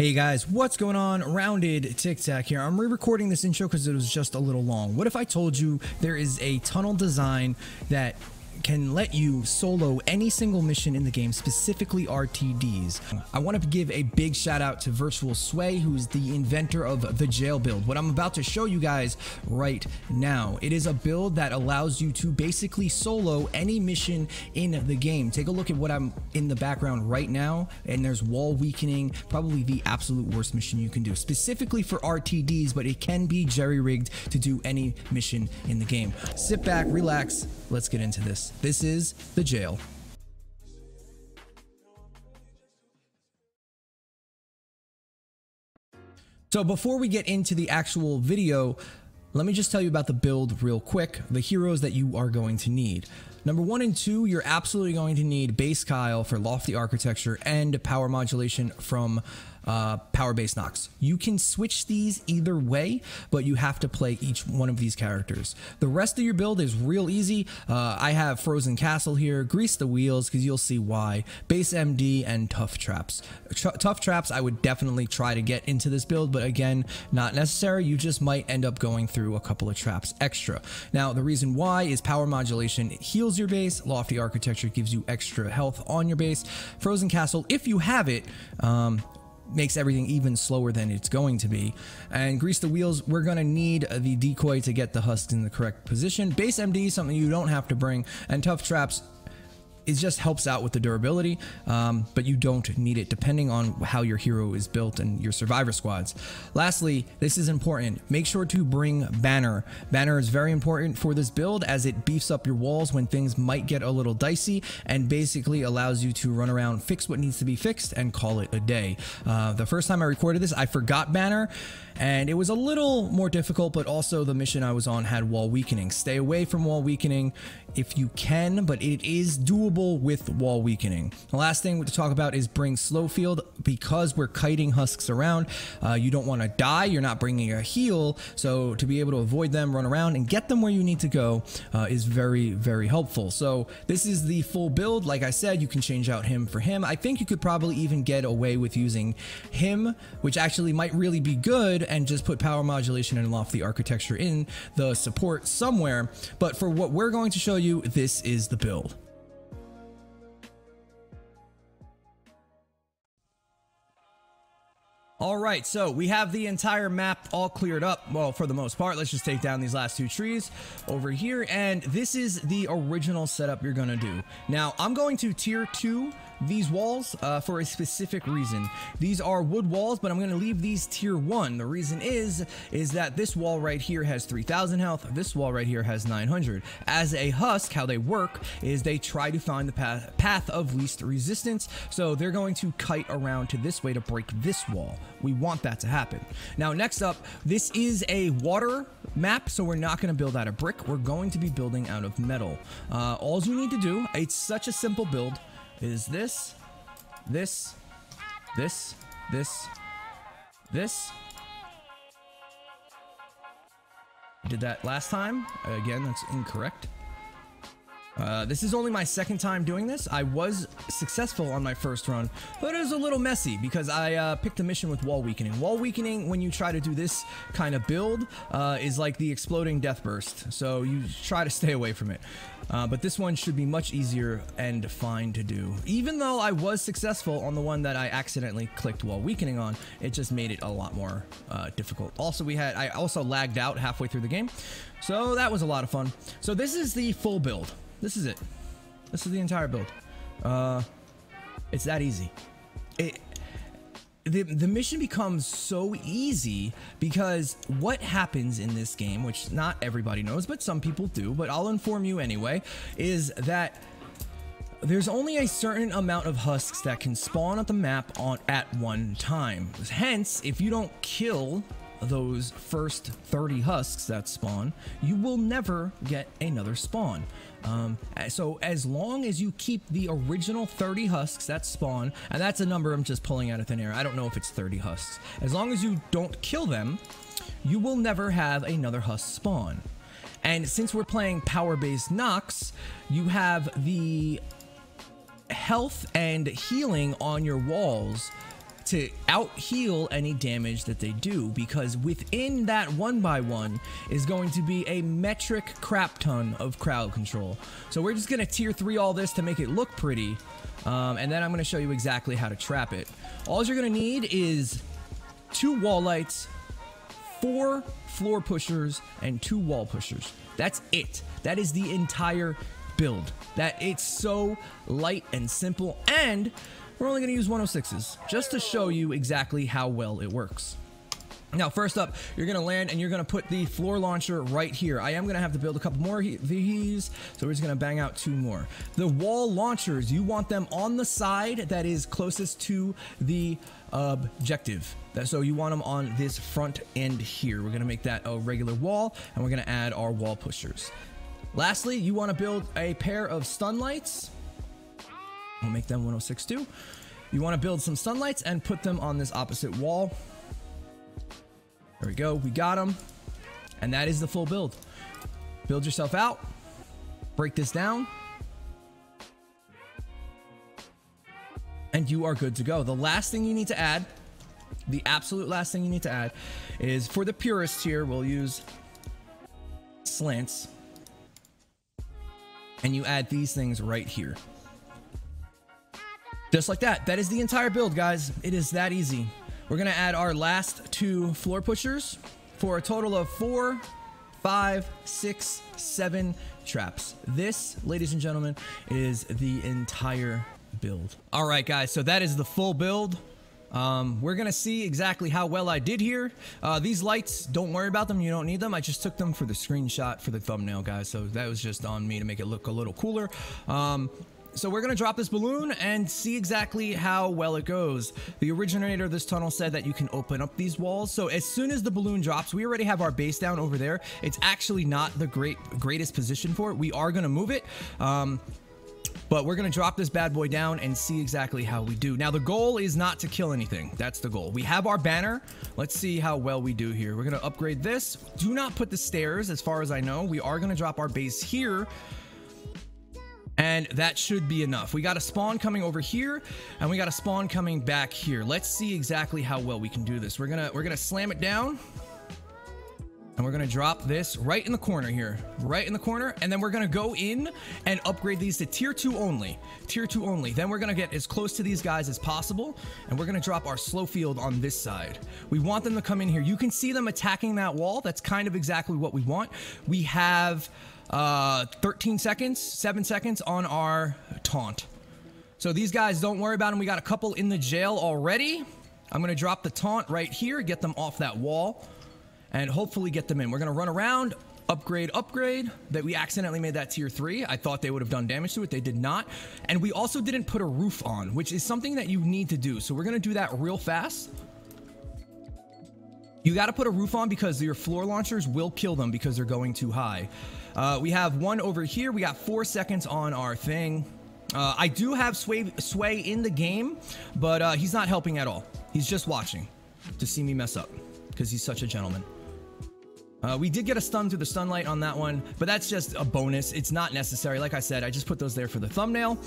Hey guys, what's going on? Rounded TikTak here. I'm re-recording this intro because it was just a little long. What if I told you there is a tunnel design that can let you solo any single mission in the game, specifically RTDs. I want to give a big shout out to Virtual Swayy, who's the inventor of the jail build. What I'm about to show you guys right now. It is a build that allows you to basically solo any mission in the game. Take a look at what I'm in the background right now, and there's wall weakening, probably the absolute worst mission you can do, specifically for RTDs, but it can be jerry-rigged to do any mission in the game. Sit back, relax, let's get into this. This is the jail. So before we get into the actual video, let me just tell you about the build real quick, the heroes that you are going to need. Number one and two, you're absolutely going to need base Kyle for lofty architecture and power modulation from uh, power base Knox. You can switch these either way, but you have to play each one of these characters. The rest of your build is real easy. Uh, I have Frozen Castle here, Grease the Wheels, because you'll see why, Base MD, and Tough Traps. Tr tough Traps, I would definitely try to get into this build, but again, not necessary. You just might end up going through a couple of traps extra. Now, the reason why is power modulation heals your base, Lofty Architecture gives you extra health on your base, Frozen Castle, if you have it, um, makes everything even slower than it's going to be. And grease the wheels, we're going to need the decoy to get the husk in the correct position. Base MD, something you don't have to bring. And tough traps, it just helps out with the durability, um, but you don't need it depending on how your hero is built and your survivor squads. Lastly, this is important. Make sure to bring banner. Banner is very important for this build as it beefs up your walls when things might get a little dicey and basically allows you to run around, fix what needs to be fixed, and call it a day. Uh, the first time I recorded this, I forgot banner and it was a little more difficult, but also the mission I was on had wall weakening. Stay away from wall weakening if you can, but it is doable with wall weakening. The last thing to talk about is bring slow field because we're kiting husks around. Uh, you don't want to die. You're not bringing a heal. So to be able to avoid them, run around and get them where you need to go uh, is very, very helpful. So this is the full build. Like I said, you can change out him for him. I think you could probably even get away with using him, which actually might really be good and just put power modulation and lofty architecture in the support somewhere. But for what we're going to show you, this is the build. All right, so we have the entire map all cleared up. Well, for the most part, let's just take down these last two trees over here. And this is the original setup you're gonna do. Now, I'm going to tier two these walls uh, for a specific reason. These are wood walls, but I'm going to leave these tier 1. The reason is, is that this wall right here has 3,000 health. This wall right here has 900. As a husk, how they work is they try to find the path, path of least resistance. So they're going to kite around to this way to break this wall. We want that to happen. Now, next up, this is a water map, so we're not going to build out of brick. We're going to be building out of metal. Uh, all you need to do, it's such a simple build is this, this, this, this, this. Did that last time. Again, that's incorrect. Uh, this is only my second time doing this. I was successful on my first run, but it was a little messy because I uh, picked a mission with wall weakening. Wall weakening, when you try to do this kind of build, uh, is like the exploding death burst. So you try to stay away from it. Uh, but this one should be much easier and fine to do. Even though I was successful on the one that I accidentally clicked wall weakening on, it just made it a lot more uh, difficult. Also, we had I also lagged out halfway through the game, so that was a lot of fun. So this is the full build. This is it. This is the entire build. Uh, it's that easy. It, the, the mission becomes so easy because what happens in this game, which not everybody knows, but some people do, but I'll inform you anyway, is that there's only a certain amount of husks that can spawn at the map on at one time. Hence, if you don't kill those first 30 husks that spawn, you will never get another spawn. Um, so as long as you keep the original 30 husks that spawn, and that's a number I'm just pulling out of thin air. I don't know if it's 30 husks. As long as you don't kill them, you will never have another husk spawn. And since we're playing power-based Knox, you have the health and healing on your walls to out heal any damage that they do because within that one by one is going to be a metric crap ton of crowd control. So we're just going to tier three all this to make it look pretty. Um, and then I'm going to show you exactly how to trap it. All you're going to need is two wall lights, four floor pushers, and two wall pushers. That's it. That is the entire build. That it's so light and simple and we're only going to use 106s just to show you exactly how well it works. Now, first up, you're going to land and you're going to put the floor launcher right here. I am going to have to build a couple more these, so we're just going to bang out two more. The wall launchers, you want them on the side that is closest to the objective. So you want them on this front end here. We're going to make that a regular wall, and we're going to add our wall pushers. Lastly, you want to build a pair of stun lights We'll make them 106 too. You want to build some sunlights and put them on this opposite wall. There we go. We got them. And that is the full build. Build yourself out. Break this down. And you are good to go. The last thing you need to add, the absolute last thing you need to add is for the purists here, we'll use slants. And you add these things right here. Just like that. That is the entire build, guys. It is that easy. We're going to add our last two floor pushers for a total of four, five, six, seven traps. This, ladies and gentlemen, is the entire build. All right, guys. So that is the full build. Um, we're gonna see exactly how well I did here. Uh, these lights, don't worry about them. You don't need them. I just took them for the screenshot for the thumbnail, guys. So that was just on me to make it look a little cooler. Um, so we're going to drop this balloon and see exactly how well it goes. The originator of this tunnel said that you can open up these walls. So as soon as the balloon drops, we already have our base down over there. It's actually not the great greatest position for it. We are going to move it. Um, but we're going to drop this bad boy down and see exactly how we do. Now, the goal is not to kill anything. That's the goal. We have our banner. Let's see how well we do here. We're going to upgrade this. Do not put the stairs, as far as I know. We are going to drop our base here and that should be enough. We got a spawn coming over here, and we got a spawn coming back here. Let's see exactly how well we can do this. We're gonna we're gonna slam it down. And we're gonna drop this right in the corner here, right in the corner. And then we're gonna go in and upgrade these to tier two only, tier two only. Then we're gonna get as close to these guys as possible. And we're gonna drop our slow field on this side. We want them to come in here. You can see them attacking that wall. That's kind of exactly what we want. We have uh, 13 seconds, 7 seconds on our taunt. So these guys, don't worry about them. We got a couple in the jail already. I'm going to drop the taunt right here, get them off that wall, and hopefully get them in. We're going to run around, upgrade, upgrade, that we accidentally made that tier 3. I thought they would have done damage to it. They did not. And we also didn't put a roof on, which is something that you need to do. So we're going to do that real fast. You got to put a roof on because your floor launchers will kill them because they're going too high. Uh, we have one over here. We got four seconds on our thing. Uh, I do have Sway, Sway in the game, but uh, he's not helping at all. He's just watching to see me mess up because he's such a gentleman. Uh, we did get a stun through the sunlight on that one, but that's just a bonus. It's not necessary. Like I said, I just put those there for the thumbnail,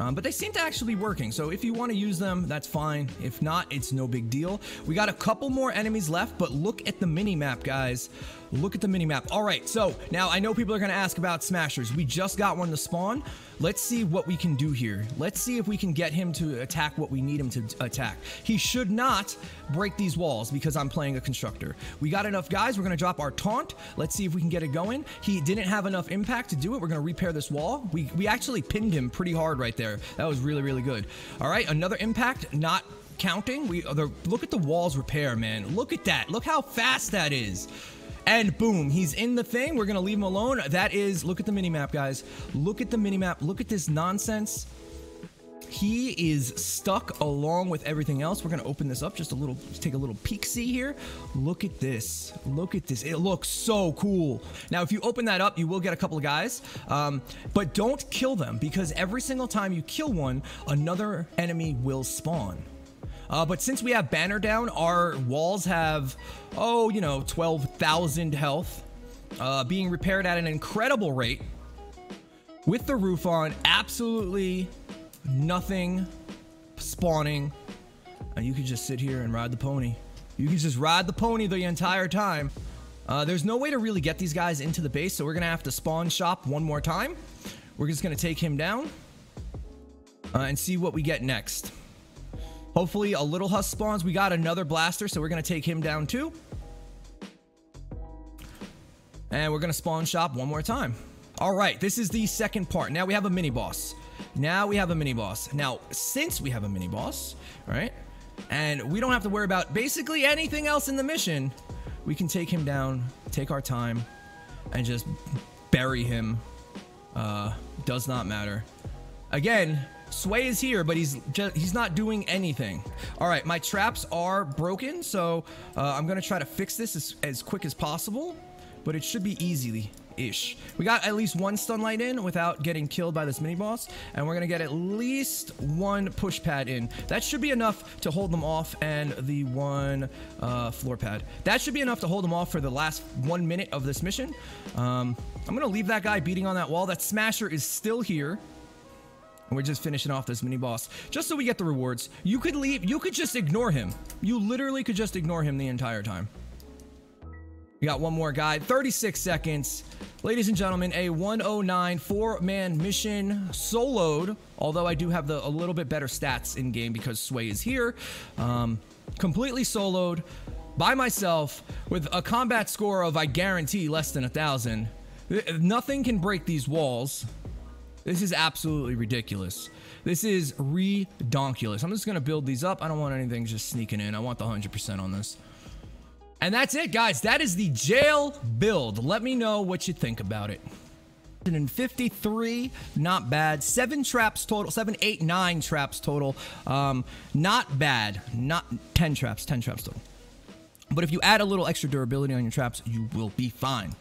um, but they seem to actually be working. So if you want to use them, that's fine. If not, it's no big deal. We got a couple more enemies left, but look at the mini map, guys. Look at the mini map. All right, so now I know people are going to ask about smashers. We just got one to spawn. Let's see what we can do here. Let's see if we can get him to attack what we need him to attack. He should not break these walls because I'm playing a constructor. We got enough guys. We're going to drop our taunt. Let's see if we can get it going. He didn't have enough impact to do it. We're going to repair this wall. We, we actually pinned him pretty hard right there. That was really, really good. All right, another impact, not counting. We the, Look at the walls repair, man. Look at that. Look how fast that is. And boom, he's in the thing. We're going to leave him alone. That is, look at the mini map, guys. Look at the mini map. Look at this nonsense. He is stuck along with everything else. We're going to open this up just a little, take a little peek see here. Look at this. Look at this. It looks so cool. Now, if you open that up, you will get a couple of guys, um, but don't kill them because every single time you kill one, another enemy will spawn. Uh, but since we have banner down, our walls have, oh, you know, 12,000 health, uh, being repaired at an incredible rate. With the roof on, absolutely nothing spawning. And you can just sit here and ride the pony. You can just ride the pony the entire time. Uh, there's no way to really get these guys into the base, so we're going to have to spawn shop one more time. We're just going to take him down uh, and see what we get next. Hopefully a little husk spawns. We got another blaster, so we're going to take him down too. And we're going to spawn shop one more time. All right, this is the second part. Now we have a mini boss. Now we have a mini boss. Now, since we have a mini boss, right, and we don't have to worry about basically anything else in the mission, we can take him down, take our time, and just bury him. Uh, does not matter. Again, Sway is here, but he's just, he's not doing anything. All right, my traps are broken, so uh, I'm gonna try to fix this as, as quick as possible, but it should be easily ish. We got at least one stun light in without getting killed by this mini boss, and we're gonna get at least one push pad in. That should be enough to hold them off, and the one uh, floor pad. That should be enough to hold them off for the last one minute of this mission. Um, I'm gonna leave that guy beating on that wall. That smasher is still here. And we're just finishing off this mini boss just so we get the rewards. You could leave, you could just ignore him. You literally could just ignore him the entire time. We got one more guy, 36 seconds. Ladies and gentlemen, a 109 four-man mission soloed, although I do have the a little bit better stats in game because Sway is here. Um, completely soloed by myself with a combat score of, I guarantee, less than a thousand. Nothing can break these walls. This is absolutely ridiculous. This is redonkulous. I'm just going to build these up. I don't want anything just sneaking in. I want the 100% on this. And that's it, guys. That is the jail build. Let me know what you think about it. 53 not bad seven traps total seven eight nine traps total um not bad not 10 traps 10 traps total but if you add a little extra durability on your traps you will be fine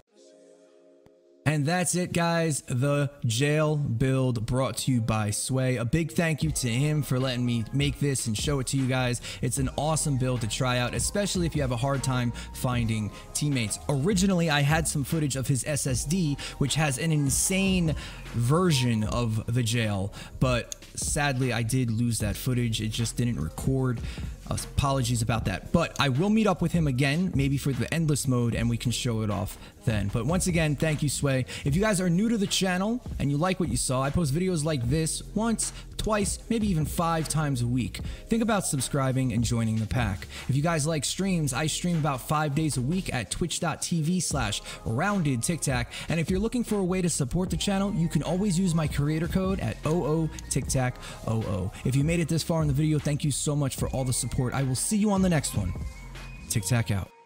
and that's it, guys. The jail build brought to you by Sway. A big thank you to him for letting me make this and show it to you guys. It's an awesome build to try out, especially if you have a hard time finding teammates. Originally, I had some footage of his SSD, which has an insane version of the jail, but sadly, I did lose that footage. It just didn't record. Apologies about that. But I will meet up with him again, maybe for the endless mode, and we can show it off then. But once again, thank you, Sway. If you guys are new to the channel and you like what you saw, I post videos like this once, twice, maybe even five times a week. Think about subscribing and joining the pack. If you guys like streams, I stream about five days a week at twitch.tv slash rounded TikTak. And if you're looking for a way to support the channel, you can always use my creator code at OO TikTak OO. If you made it this far in the video, thank you so much for all the support. I will see you on the next one. TikTak out.